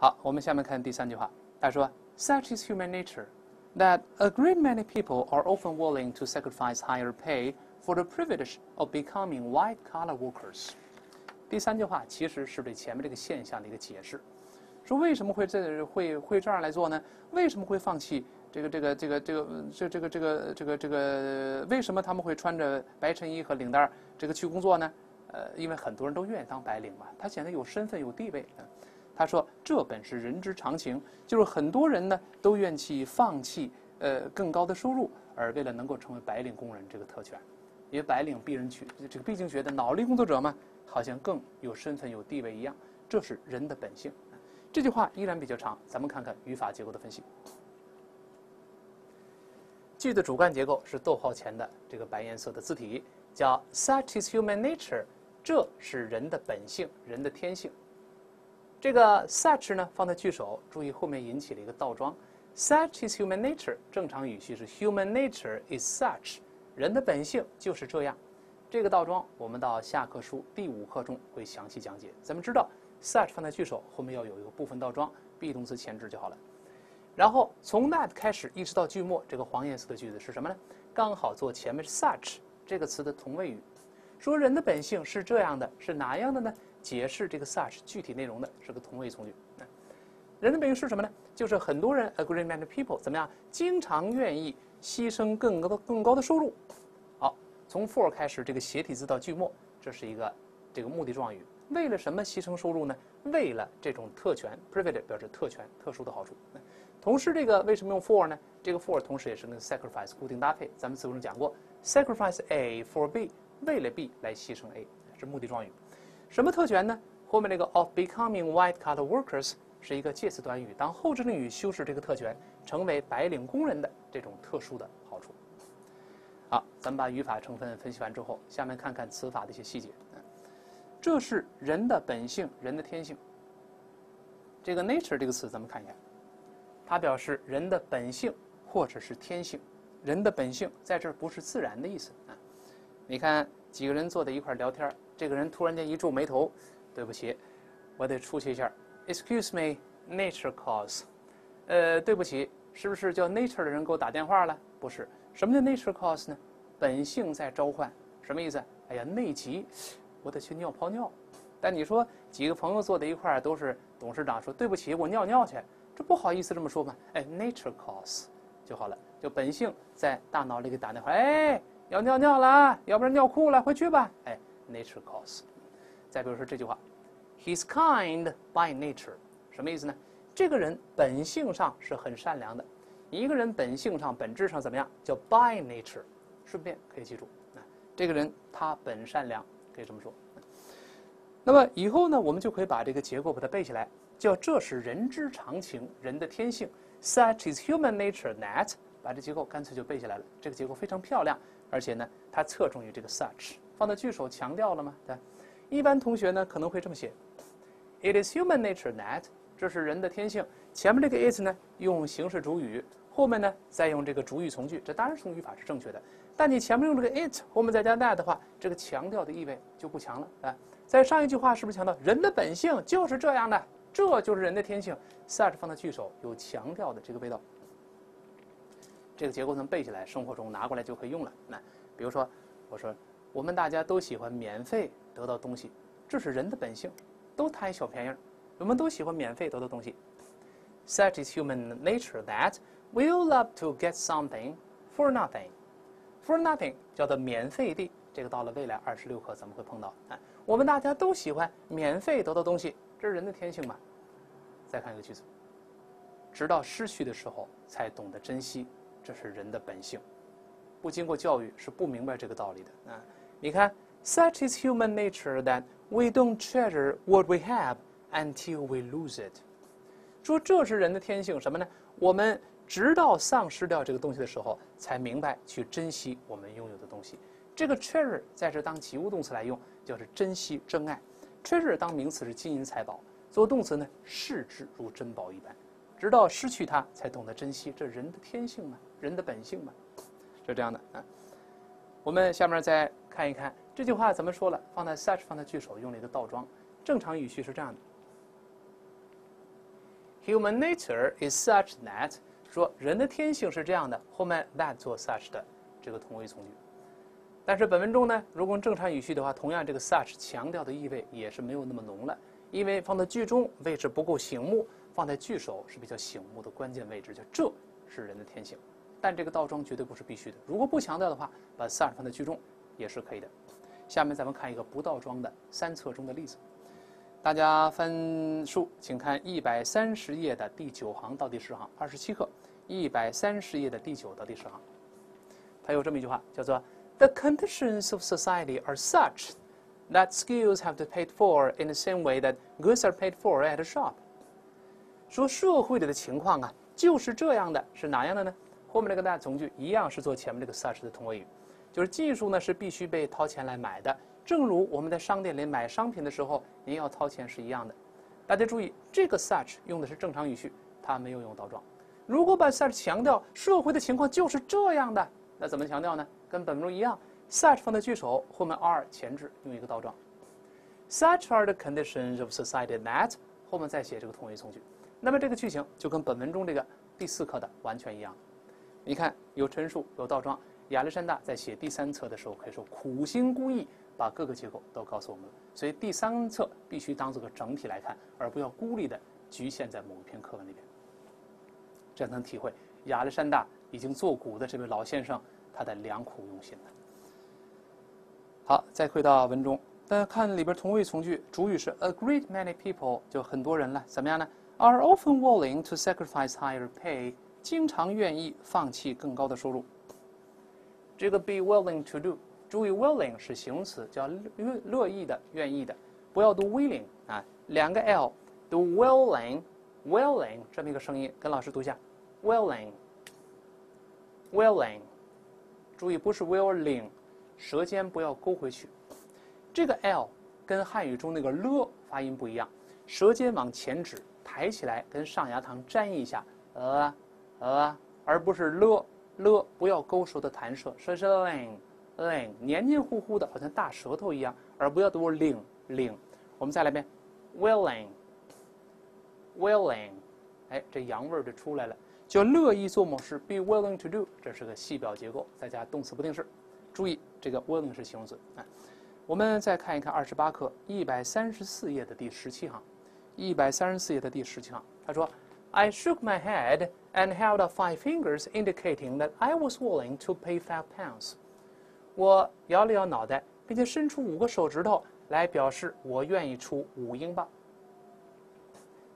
好，我们下面看第三句话，他说：“Such is human nature that a great many people are often willing to sacrifice higher pay for the privilege of becoming white-collar workers。”第三句话其实是对前面这个现象的一个解释，说为什么会这会会这样来做呢？为什么会放弃这个这个这个这个这这个这个这个这个？为什么他们会穿着白衬衣和领带这个去工作呢？呃，因为很多人都愿意当白领嘛，他显得有身份有地位。他说：“这本是人之常情，就是很多人呢都愿意放弃呃更高的收入，而为了能够成为白领工人这个特权，因为白领毕人去这个毕竟觉得脑力工作者嘛，好像更有身份有地位一样，这是人的本性。”这句话依然比较长，咱们看看语法结构的分析。句的主干结构是逗号前的这个白颜色的字体，叫 “Such is human nature”，这是人的本性，人的天性。这个 such 呢放在句首，注意后面引起了一个倒装。Such is human nature，正常语序是 human nature is such，人的本性就是这样。这个倒装我们到下课书第五课中会详细讲解。咱们知道 such 放在句首后面要有一个部分倒装，be 动词前置就好了。然后从 that 开始一直到句末，这个黄颜色的句子是什么呢？刚好做前面是 such 这个词的同位语，说人的本性是这样的，是哪样的呢？解释这个 such 具体内容的是个同位从句。人的本性是什么呢？就是很多人 agreement people 怎么样，经常愿意牺牲更高的更高的收入。好，从 for 开始，这个斜体字到句末，这是一个这个目的状语。为了什么牺牲收入呢？为了这种特权 privilege 表示特权、特殊的好处。同时，这个为什么用 for 呢？这个 for 同时也是跟 sacrifice 固定搭配。咱们词汇中讲过，sacrifice A for B，为了 B 来牺牲 A，是目的状语。什么特权呢？后面这个 of becoming white-collar workers 是一个介词短语，当后置定语修饰这个特权，成为白领工人的这种特殊的好处。好，咱们把语法成分分析完之后，下面看看词法的一些细节。这是人的本性，人的天性。这个 nature 这个词，咱们看一下，它表示人的本性或者是天性。人的本性在这儿不是自然的意思啊。你看几个人坐在一块聊天这个人突然间一皱眉头，对不起，我得出去一下。Excuse me, nature calls。呃，对不起，是不是叫 nature 的人给我打电话了？不是，什么叫 nature calls 呢？本性在召唤，什么意思？哎呀，内急，我得去尿泡尿。但你说几个朋友坐在一块儿，都是董事长说对不起，我尿尿去，这不好意思这么说吗？哎，nature calls 就好了，就本性在大脑里给打电话，哎，要尿尿了，要不然尿裤了，回去吧，哎。Nature calls。再比如说这句话，He's kind by nature，什么意思呢？这个人本性上是很善良的。一个人本性上、本质上怎么样？叫 by nature。顺便可以记住，啊，这个人他本善良，可以这么说。那么以后呢，我们就可以把这个结构把它背下来，叫这是人之常情，人的天性。Such is human nature that，把这结构干脆就背下来了。这个结构非常漂亮，而且呢，它侧重于这个 such。放在句首强调了吗？对，一般同学呢可能会这么写：It is human nature that，这是人的天性。前面这个 is 呢用形式主语，后面呢再用这个主语从句，这当然从语法是正确的。但你前面用这个 it，后面再加 that 的话，这个强调的意味就不强了啊。在上一句话是不是强调人的本性就是这样的？这就是人的天性。such 放在句首有强调的这个味道。这个结构能背下来，生活中拿过来就可以用了。那比如说，我说。我们大家都喜欢免费得到东西，这是人的本性，都贪小便宜儿。我们都喜欢免费得到东西。Such is human nature that we'll love to get something for nothing. For nothing 叫做免费的，这个到了未来二十六课咱们会碰到。哎，我们大家都喜欢免费得到东西，这是人的天性嘛？再看一个句子，直到失去的时候才懂得珍惜，这是人的本性。不经过教育是不明白这个道理的啊。你看，such is human nature that we don't treasure what we have until we lose it。说这是人的天性，什么呢？我们直到丧失掉这个东西的时候，才明白去珍惜我们拥有的东西。这个 treasure 在这当及物动词来用，就是珍惜、珍爱。treasure 当名词是金银财宝，做动词呢，视之如珍宝一般。直到失去它，才懂得珍惜，这人的天性嘛，人的本性嘛，就这样的啊。我们下面再。看一看这句话怎么说了？放在 such 放在句首用了一个倒装。正常语序是这样的 human nature is such that 说人的天性是这样的，后面 that 做 such 的这个同位从句。但是本文中呢，如果用正常语序的话，同样这个 such 强调的意味也是没有那么浓了，因为放在句中位置不够醒目，放在句首是比较醒目的关键位置，就这是人的天性。但这个倒装绝对不是必须的，如果不强调的话，把 such 放在句中也是可以的。下面咱们看一个不倒装的三册中的例子，大家翻书，请看一百三十页的第九行到第十行，二十七课，一百三十页的第九到第十行，它有这么一句话，叫做。The conditions of society are such that skills have to paid for in the same way that goods are paid for at a shop。说社会里的情况啊，就是这样的，是哪样的呢？后面这个大从句一样是做前面这个 such 的同位语，就是技术呢是必须被掏钱来买的，正如我们在商店里买商品的时候，您要掏钱是一样的。大家注意，这个 such 用的是正常语序，它没有用倒装。如果把 such 强调社会的情况就是这样的，那怎么强调呢？跟本文中一样，such 放在句首，后面 are 前置，用一个倒装。Such are the conditions of society that 后面再写这个同位从句。那么这个句型就跟本文中这个第四课的完全一样。你看有陈述有倒装。亚历山大在写第三册的时候可以说苦心孤诣，把各个结构都告诉我们了。所以第三册必须当做个整体来看，而不要孤立的局限在某一篇课文里边。这样能体会亚历山大已经作古的这位老先生。他的良苦用心。好，再回到文中，大家看里边同位从句，主语是 a great many people，就很多人了，怎么样呢？Are often willing to sacrifice higher pay，经常愿意放弃更高的收入。这个 be willing to do，注意 willing 是形容词，叫乐乐意的、愿意的，不要读 willing 啊，两个 l，读 willing，willing 这么一个声音，跟老师读一下，willing，willing。注意，不是 willing，舌尖不要勾回去。这个 l 跟汉语中那个了发音不一样，舌尖往前指，抬起来跟上牙膛粘一下，呃呃，而不是了了，不要勾舌的弹舌，舌是 ling ling，黏黏糊糊的，好像大舌头一样，而不要读 ling ling。我们再来一遍，willing willing，哎，这洋味儿就出来了。叫乐意做某事，be willing to do，这是个系表结构，再加动词不定式。注意，这个 willing 是形容词。啊，我们再看一看二十八课一百三十四页的第十七行，一百三十四页的第十七行，他说：“I shook my head and held up five fingers, indicating that I was willing to pay five pounds。”我摇了摇脑袋，并且伸出五个手指头来表示我愿意出五英镑。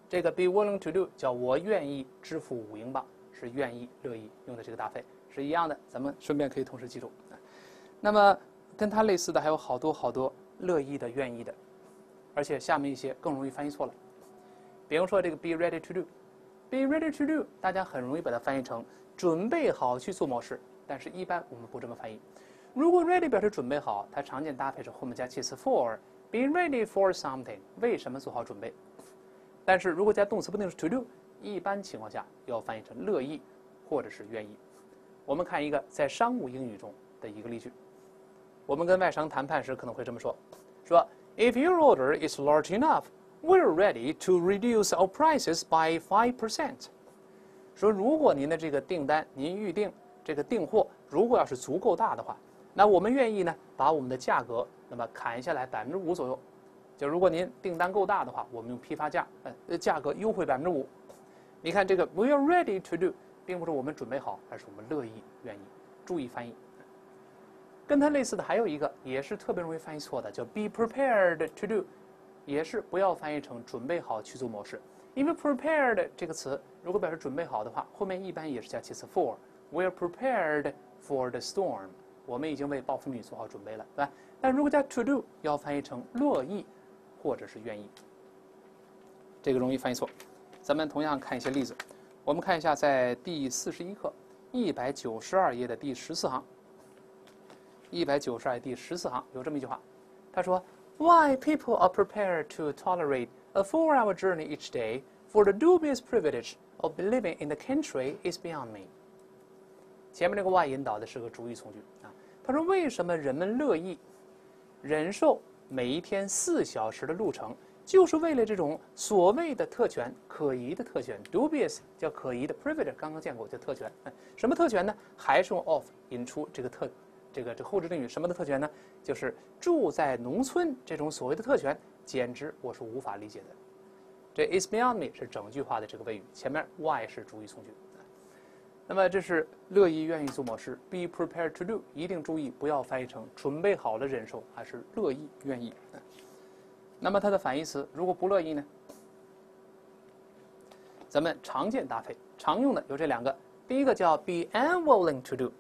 这个 be willing to do 叫我愿意支付五英镑，是愿意、乐意用的这个搭配是一样的。咱们顺便可以同时记住。那么跟它类似的还有好多好多乐意的、愿意的，而且下面一些更容易翻译错了。比如说这个 be ready to do Be ready to do，大家很容易把它翻译成准备好去做某事，但是一般我们不这么翻译。如果 ready 表示准备好，它常见搭配是后面加介词 for，be ready for something，为什么做好准备？但是如果加动词不定式 to do，一般情况下要翻译成乐意或者是愿意。我们看一个在商务英语中的一个例句。我们跟外商谈判时可能会这么说：说 If your order is large enough, we're ready to reduce our prices by five percent。说如果您的这个订单，您预定这个订货，如果要是足够大的话，那我们愿意呢把我们的价格那么砍下来百分之五左右。就如果您订单够大的话，我们用批发价，呃，价格优惠百分之五。你看这个，We're ready to do"，并不是我们准备好，而是我们乐意、愿意。注意翻译。跟它类似的还有一个，也是特别容易翻译错的，叫 "Be prepared to do"，也是不要翻译成准备好去做某事。因为 "prepared" 这个词如果表示准备好的话，后面一般也是加介词 for。We are prepared for the storm。我们已经为暴风雨做好准备了，对吧？但如果加 to do，要翻译成乐意。或者是愿意，这个容易翻译错。咱们同样看一些例子。我们看一下，在第四十一课一百九十二页的第十四行，一百九十二页第十四行有这么一句话，他说：“Why people are prepared to tolerate a four-hour journey each day for the dubious privilege of living in the country is beyond me。”前面这个 why 引导的是个主语从句啊。他说：“为什么人们乐意忍受？”每一天四小时的路程，就是为了这种所谓的特权、可疑的特权 （dubious） 叫可疑的 （privilege），刚刚见过叫特权。什么特权呢？还是用 of 引出这个特，这个这后置定语什么的特权呢？就是住在农村这种所谓的特权，简直我是无法理解的。这 is beyond me 是整句话的这个谓语，前面 why 是主语从句。那么这是乐意愿意做某事，be prepared to do，一定注意不要翻译成准备好了忍受，还是乐意愿意。那么它的反义词如果不乐意呢？咱们常见搭配，常用的有这两个，第一个叫 be unwilling to do，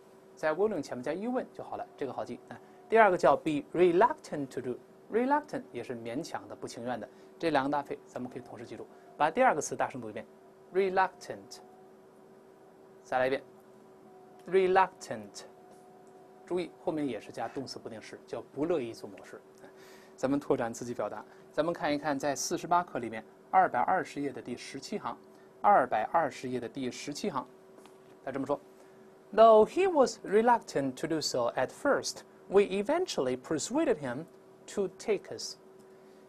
在 willing 前面加疑问就好了，这个好记啊。第二个叫 be reluctant to do，reluctant 也是勉强的、不情愿的。这两个搭配咱们可以同时记住。把第二个词大声读一遍，reluctant。再来一遍，reluctant。注意后面也是加动词不定式，叫不乐意做某事。咱们拓展自己表达，咱们看一看，在四十八课里面二百二十页的第十七行，二百二十页的第十七行，他这么说：Though he was reluctant to do so at first, we eventually persuaded him to take us。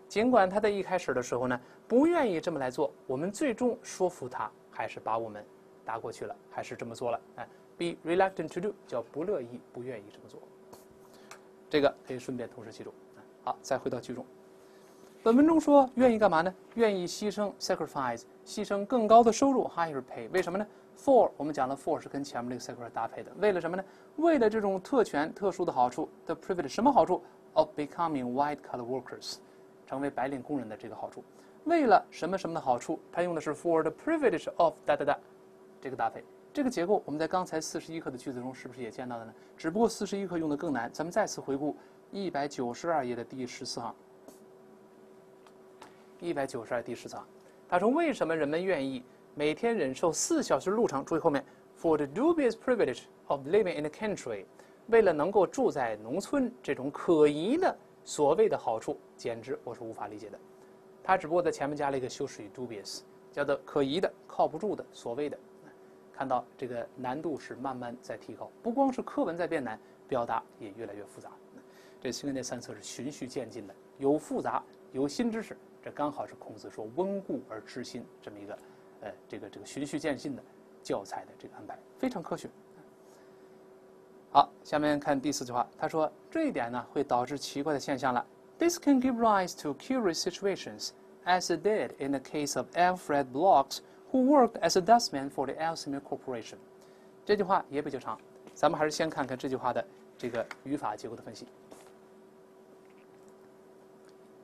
尽管他在一开始的时候呢，不愿意这么来做，我们最终说服他，还是把我们搭过去了，还是这么做了。哎，be reluctant to do 叫不乐意、不愿意这么做。这个可以顺便同时记住。好，再回到句中。本文中说愿意干嘛呢？愿意牺牲 sacrifice，牺牲更高的收入 higher pay。为什么呢？For 我们讲了，for 是跟前面这个 sacrifice 搭配的。为了什么呢？为了这种特权、特殊的好处，the privilege。什么好处？Of becoming white-collar workers，成为白领工人的这个好处。为了什么什么的好处？它用的是 for the privilege of 哒哒哒，这个搭配。这个结构我们在刚才四十一课的句子中是不是也见到的呢？只不过四十一课用的更难。咱们再次回顾。一百九十二页的第十四行，一百九十二第十四行，他说：“为什么人们愿意每天忍受四小时路程？注意后面，for the dubious privilege of living in the country，为了能够住在农村这种可疑的所谓的好处，简直我是无法理解的。他只不过在前面加了一个修饰语 dubious，叫做可疑的、靠不住的、所谓的。看到这个难度是慢慢在提高，不光是课文在变难，表达也越来越复杂。”这新概念三册是循序渐进的，有复杂，有新知识，这刚好是孔子说“温故而知新”这么一个，呃，这个这个循序渐进的教材的这个安排，非常科学。好，下面看第四句话，他说这一点呢会导致奇怪的现象了。This can give rise to curious situations, as it did in the case of Alfred Blocks, who worked as a dustman for the Elsmere Corporation。这句话也比较长，咱们还是先看看这句话的这个语法结构的分析。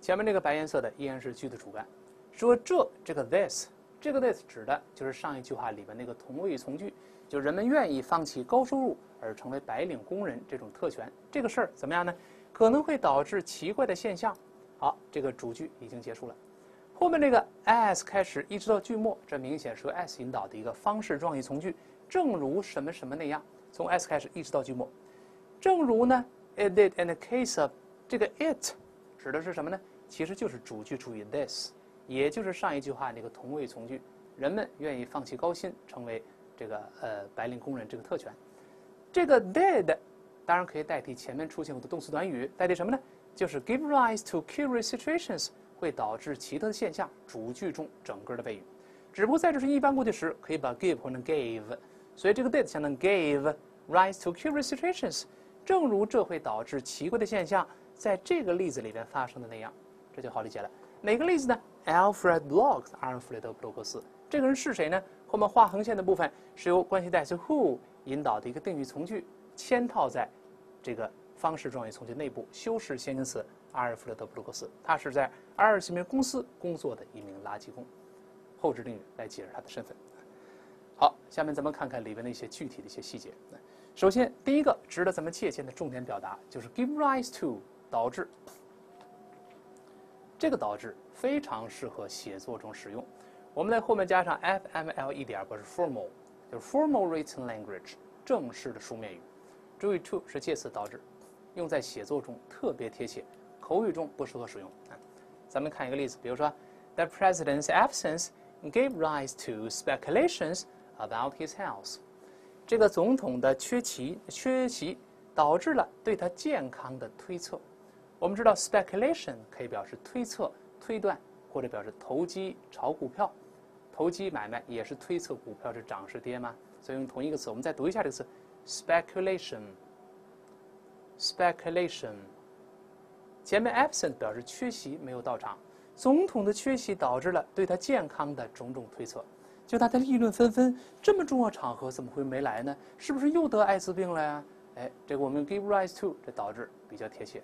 前面这个白颜色的依然是句的主干，说这这个 this 这个 this 指的就是上一句话里边那个同位语从句，就人们愿意放弃高收入而成为白领工人这种特权，这个事儿怎么样呢？可能会导致奇怪的现象。好，这个主句已经结束了，后面这个 as 开始一直到句末，这明显是由 as 引导的一个方式状语从句，正如什么什么那样，从 as 开始一直到句末，正如呢，it did in the case of 这个 it 指的是什么呢？其实就是主句主语 this，也就是上一句话那个同位从句，人们愿意放弃高薪，成为这个呃白领工人这个特权。这个 did 当然可以代替前面出现过的动词短语，代替什么呢？就是 give rise to curious situations，会导致奇特的现象。主句中整个的谓语，只不过在这是一般过去时，可以把 give 换成 gave，所以这个 did 相当于 gave rise to curious situations，正如这会导致奇怪的现象在这个例子里边发生的那样。这就好理解了。哪个例子呢？Alfred Blocks，阿尔弗雷德·布洛克斯。这个人是谁呢？后面画横线的部分是由关系代词 who 引导的一个定语从句，嵌套在这个方式状语从句内部，修饰先行词阿尔弗雷德·布洛克斯。他是在阿尔奇梅公司工作的一名垃圾工。后置定语来解释他的身份。好，下面咱们看看里边的一些具体的一些细节。首先，第一个值得咱们借鉴的重点表达就是 give rise to，导致。这个导致非常适合写作中使用。我们在后面加上 FML 一点，不是 formal，就是 formal written language，正式的书面语。注意，to 是介词导致，用在写作中特别贴切，口语中不适合使用。啊咱们看一个例子，比如说，The president's absence gave rise to speculations about his health。这个总统的缺席，缺席导致了对他健康的推测。我们知道 speculation 可以表示推测、推断、或者表示投机炒股票，投机买卖也是推测股票是涨是跌吗？所以用同一个词，我们再读一下这个词：speculation。speculation。前面 absent 表示缺席，没有到场。总统的缺席导致了对他健康的种种推测，就大家议论纷纷。这么重要场合怎么会没来呢？是不是又得艾滋病了呀？哎，这个我们 give rise to 这导致比较贴切。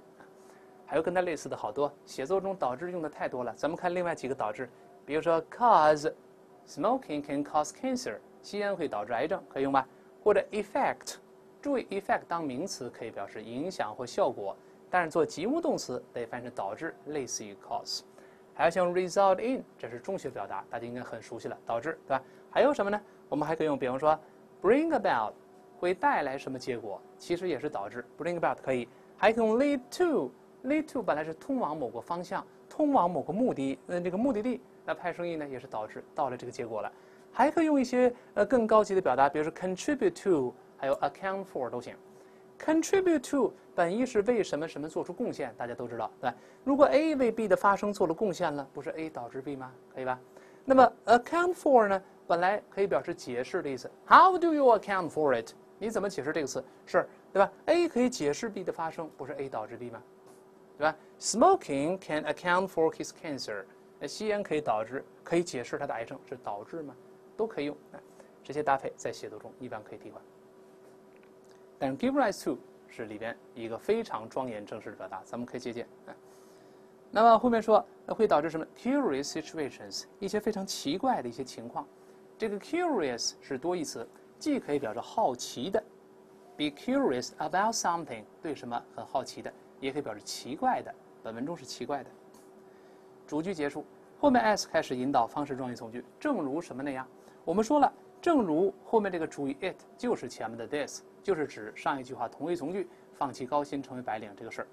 还有跟它类似的好多，写作中导致用的太多了。咱们看另外几个导致，比如说 cause smoking can cause cancer，吸烟会导致癌症，可以用吧？或者 effect，注意 effect 当名词可以表示影响或效果，但是做及物动词得翻译成导致，类似于 cause。还有像 result in，这是中学表达，大家应该很熟悉了，导致，对吧？还有什么呢？我们还可以用，比方说 bring about，会带来什么结果，其实也是导致，bring about 可以，还可以用 lead to lead to 本来是通往某个方向，通往某个目的，嗯，这个目的地，那派生意呢也是导致到了这个结果了，还可以用一些呃更高级的表达，比如说 contribute to，还有 account for 都行。contribute to 本意是为什么什么做出贡献，大家都知道，对吧？如果 A 为 B 的发生做了贡献了，不是 A 导致 B 吗？可以吧？那么 account for 呢，本来可以表示解释的意思。How do you account for it？你怎么解释这个词？是，对吧？A 可以解释 B 的发生，不是 A 导致 B 吗？对吧？Smoking can account for his cancer。那吸烟可以导致，可以解释他的癌症，是导致吗？都可以用。这些搭配在写作中一般可以替换。但是 give rise to 是里边一个非常庄严正式的表达，咱们可以借鉴。那么后面说会导致什么？curious situations，一些非常奇怪的一些情况。这个 curious 是多义词，既可以表示好奇的，be curious about something，对什么很好奇的，也可以表示奇怪的。本文中是奇怪的。主句结束，后面 s 开始引导方式状语从句，正如什么那样？我们说了，正如后面这个主语 it 就是前面的 this。就是指上一句话同位从句，放弃高薪成为白领这个事儿。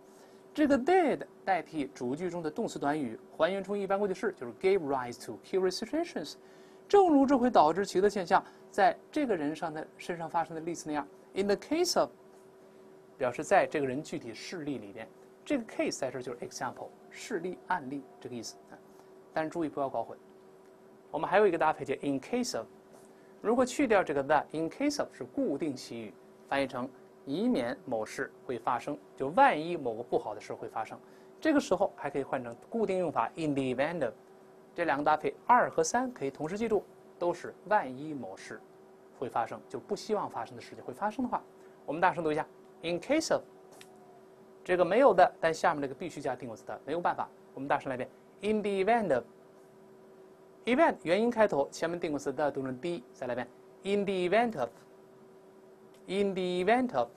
这个 did 代替主句中的动词短语，还原出一般过去式，就是 gave rise to curious situations。正如这会导致奇特现象在这个人上的身上发生的例子那样，in the case of 表示在这个人具体事例里边，这个 case 在这就是 example 事例案例这个意思。但是注意不要搞混，我们还有一个搭配叫 in case of。如果去掉这个 that，in case of 是固定习语。翻译成以免某事会发生，就万一某个不好的事会发生，这个时候还可以换成固定用法 in the event of。这两个搭配二和三可以同时记住，都是万一某事会发生，就不希望发生的事情会发生的话，我们大声读一下 in case of。这个没有的，但下面这个必须加定冠词的，没有办法，我们大声来一遍 in the event of。event 元音开头，前面定冠词的读成 d，再来一遍 in the event of。In the event of，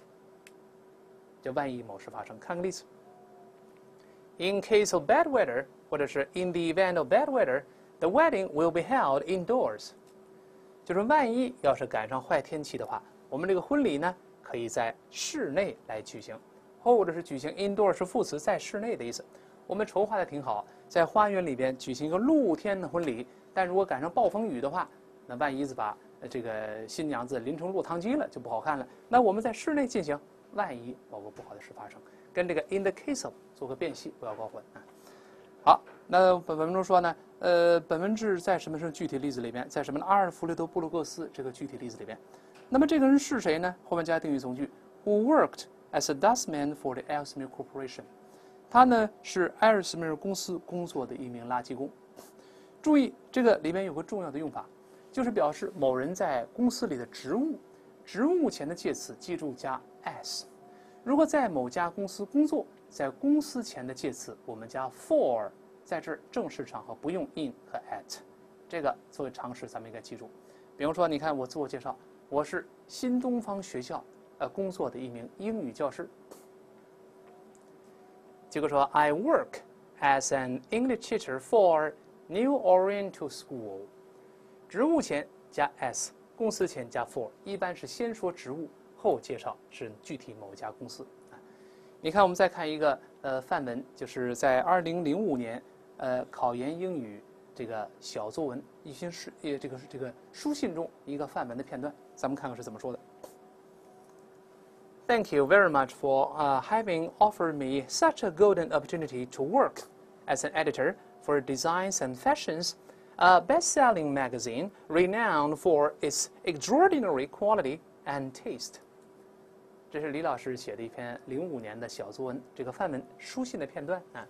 就万一某事发生，看个例子。In case of bad weather，或者是 In the event of bad weather，the wedding will be held indoors。就是万一要是赶上坏天气的话，我们这个婚礼呢 可以在室内来举行，或者是举行 indoor 是副词，在室内的意思。我们筹划的挺好，在花园里边举行一个露天的婚礼，但如果赶上暴风雨的话，那万一子把。这个新娘子淋成落汤鸡了，就不好看了。那我们在室内进行，万一某个不好的事发生，跟这个 in the case of 做个辨析，不要搞混啊。好，那本文中说呢，呃，本文制在什么是具体例子里边，在什么？阿尔弗雷德·布鲁克斯这个具体例子里边。那么这个人是谁呢？后面加定语从句，who worked as a dustman for the Ellesmere Corporation。他呢是艾尔斯梅尔公司工作的一名垃圾工。注意，这个里面有个重要的用法。就是表示某人在公司里的职务，职务前的介词记住加 as。如果在某家公司工作，在公司前的介词我们加 for。在这儿正式场合不用 in 和 at。这个作为常识咱们应该记住。比如说，你看我自我介绍，我是新东方学校呃工作的一名英语教师。结果说 I work as an English teacher for New Oriental School。职务前加 s，公司前加 for，一般是先说职务，后介绍是具体某一家公司。你看，我们再看一个呃范文，就是在二零零五年呃考研英语这个小作文一些是呃这个这个书信中一个范文的片段，咱们看看是怎么说的。Thank you very much for uh, having offered me such a golden opportunity to work as an editor for Designs and Fashions, a best-selling magazine renowned for its extraordinary quality and taste. 这是李老师写的一篇零五年的小作文，这个范文书信的片段啊。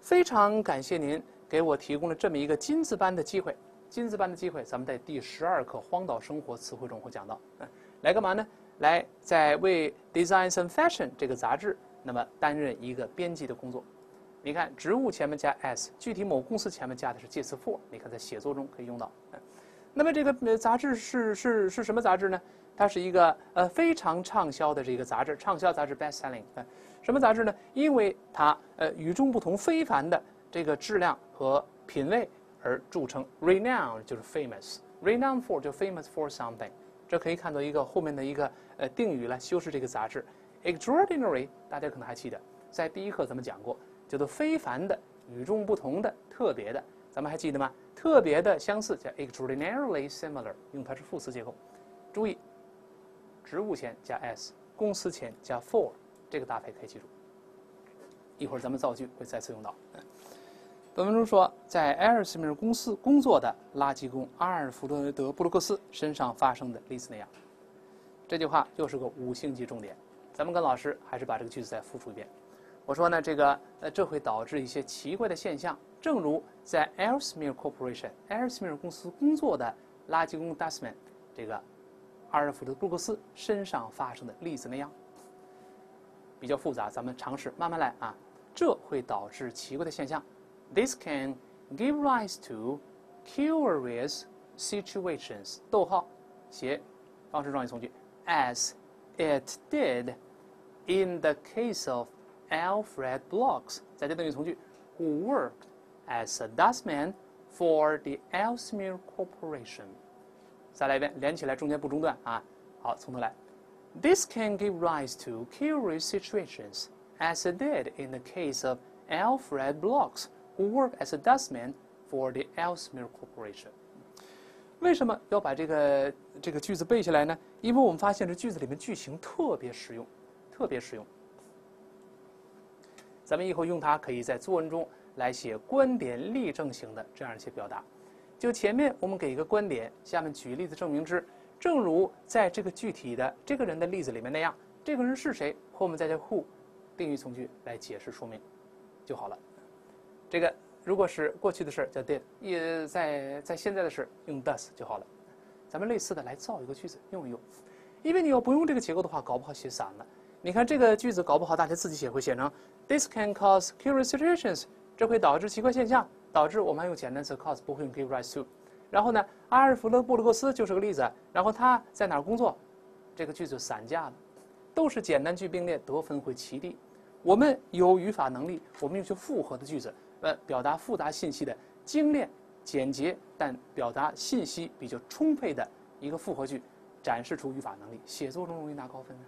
非常感谢您给我提供了这么一个金字般的机会， 金字般的机会，咱们在第十二课《荒岛生活》词汇中会讲到。嗯，来干嘛呢？来在为《Designs and Fashion》这个杂志，那么担任一个编辑的工作。你看，职务前面加 s，具体某公司前面加的是介词 for。你看，在写作中可以用到。那么这个杂志是是是什么杂志呢？它是一个呃非常畅销的这个杂志，畅销杂志 best selling。什么杂志呢？因为它呃与众不同、非凡的这个质量和品味而著称。Renowned 就是 famous，renowned for 就 famous for something。这可以看作一个后面的一个呃定语来修饰这个杂志。Extraordinary 大家可能还记得，在第一课咱们讲过。叫做非凡的、与众不同的、特别的，咱们还记得吗？特别的相似叫 extraordinarily similar，用它是副词结构。注意，职务前加 s，公司前加 for，这个搭配可以记住。一会儿咱们造句会再次用到。本文中说，在埃尔斯米尔公司工作的垃圾工阿尔弗德德布鲁克斯身上发生的例子那样。这句话又是个五星级重点，咱们跟老师还是把这个句子再复述一遍。我说呢，这个呃，这会导致一些奇怪的现象，正如在 Ellesmere Corporation 埃尔斯米尔公司工作的垃圾工 Dustman 这个阿尔弗德·布鲁克斯身上发生的例子那样，比较复杂，咱们尝试慢慢来啊。这会导致奇怪的现象 ，This can give rise to curious situations。逗号，写方式状语从句，as it did in the case of Alfred Blocks 在这等于从句，who worked as a dustman for the Ellesmere Corporation。再来一遍，连起来，中间不中断啊。好，从头来。This can give rise to curious situations, as it did in the case of Alfred Blocks, Who work as a dustman for the Elsmere Corporation。为什么要把这个这个句子背下来呢？因为我们发现这句子里面句型特别实用，特别实用。咱们以后用它，可以在作文中来写观点例证型的这样一些表达。就前面我们给一个观点，下面举例子证明之。正如在这个具体的这个人的例子里面那样，这个人是谁？后面再加 who 定语从句来解释说明就好了。这个如果是过去的事儿叫 did，也在在现在的事儿用 does 就好了。咱们类似的来造一个句子用一用，因为你要不用这个结构的话，搞不好写散了。你看这个句子搞不好大家自己写会写成 This can cause curious situations，这会导致奇怪现象，导致我们用简单词 cause 不会用 give rise to。然后呢，阿尔弗勒布鲁克斯就是个例子。然后他在哪儿工作？这个句子散架了，都是简单句并列，得分会齐地。我们有语法能力，我们用些复合的句子，呃，表达复杂信息的精炼、简洁但表达信息比较充沛的一个复合句，展示出语法能力，写作中容易拿高分呢。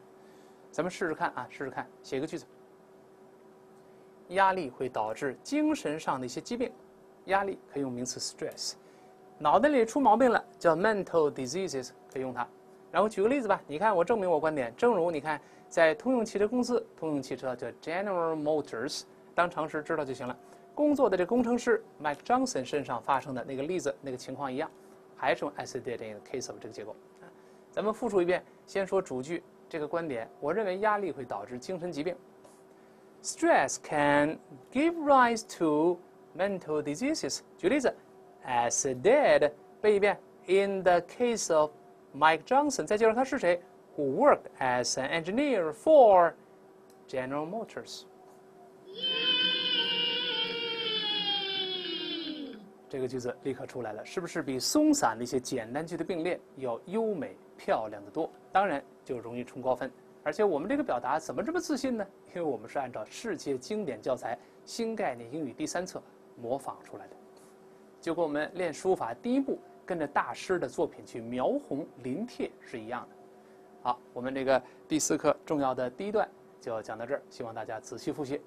咱们试试看啊，试试看，写一个句子。压力会导致精神上的一些疾病，压力可以用名词 stress。脑袋里出毛病了，叫 mental diseases，可以用它。然后举个例子吧，你看我证明我观点，正如你看在通用汽车公司，通用汽车叫 General Motors，当常识知道就行了。工作的这工程师 Mike Johnson 身上发生的那个例子，那个情况一样，还是用 as did in the case of 这个结构。咱们复述一遍，先说主句。这个观点，我认为压力会导致精神疾病。Stress can give rise to mental diseases。举例子，as it did，背一遍。In the case of Mike Johnson，再介绍他是谁，who worked as an engineer for General Motors。这个句子立刻出来了，是不是比松散的一些简单句的并列要优美漂亮的多？当然就容易冲高分。而且我们这个表达怎么这么自信呢？因为我们是按照世界经典教材《新概念英语》第三册模仿出来的，就跟我们练书法第一步跟着大师的作品去描红临帖是一样的。好，我们这个第四课重要的第一段就讲到这儿，希望大家仔细复习。